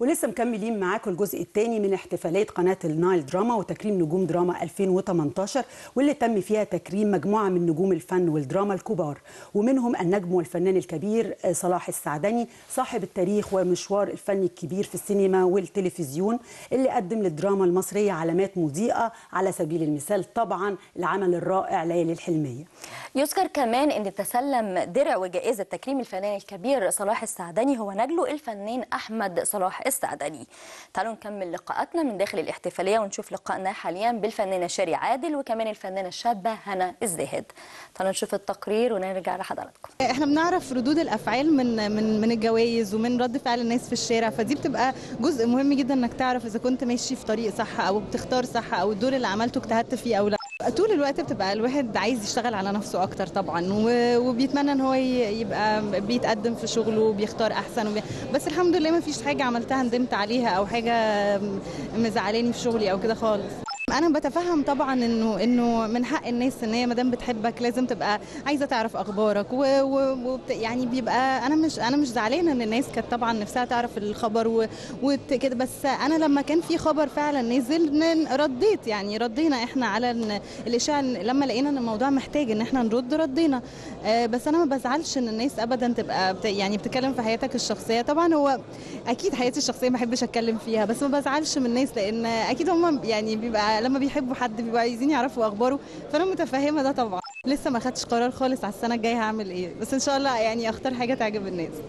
ولسه مكملين معاكم الجزء الثاني من احتفالات قناة النايل دراما وتكريم نجوم دراما 2018 واللي تم فيها تكريم مجموعة من نجوم الفن والدراما الكبار. ومنهم النجم والفنان الكبير صلاح السعدني صاحب التاريخ ومشوار الفني الكبير في السينما والتلفزيون اللي قدم للدراما المصرية علامات مضيئة على سبيل المثال طبعا العمل الرائع ليالي الحلمية. يذكر كمان إن تسلم درع وجائزة تكريم الفنان الكبير صلاح السعدني هو نجله الفنان أحمد صلاح السعدني تعالوا نكمل لقاءاتنا من داخل الاحتفالية ونشوف لقائنا حاليا بالفنانة شاري عادل وكمان الفنانة الشابة هنا الزاهد. تعالوا نشوف التقرير ونرجع لحضراتكم. إحنا بنعرف ردود الأفعال من من من الجوائز ومن رد فعل الناس في الشارع فدي بتبقى جزء مهم جدا إنك تعرف إذا كنت ماشي في طريق صح أو بتختار صح أو الدور اللي عملته اجتهدت فيه أو لا. طول الوقت بتبقى الواحد عايز يشتغل على نفسه أكتر طبعا وبيتمنى إن هو يبقى بيتقدم في شغله وبيختار أحسن وبي... بس الحمد لله ما فيش حاجة عملتها ندمت عليها أو حاجة مزعلاني في شغلي أو كده خالص. أنا بتفهم طبعا انه إنه من حق الناس إن هي ما دام بتحبك لازم تبقى عايزة تعرف أخبارك. و, و... و... يعني بيبقى أنا مش أنا مش زعلانة إن الناس كانت طبعا نفسها تعرف الخبر. وكده بس أنا لما كان في خبر فعلا نزل رديت. يعني ردينا إحنا على الإشاعة لما لقينا إن الموضوع محتاج إن إحنا نرد ردينا. بس أنا ما بزعلش إن الناس ابدا تبقى بت... يعني بتتكلم في حياتك الشخصية. طبعا هو أكيد حياتي الشخصية ما بحبش أتكلم فيها بس ما بزعلش من الناس لأن أكيد هم يعني بيبقى لما بيحبوا حد بيبقوا عايزين يعرفوا أخباره فأنا متفهمة ده طبعا. لسه ما خدتش قرار خالص على السنة الجاية هعمل إيه بس إن شاء الله يعني أختار حاجة تعجب الناس.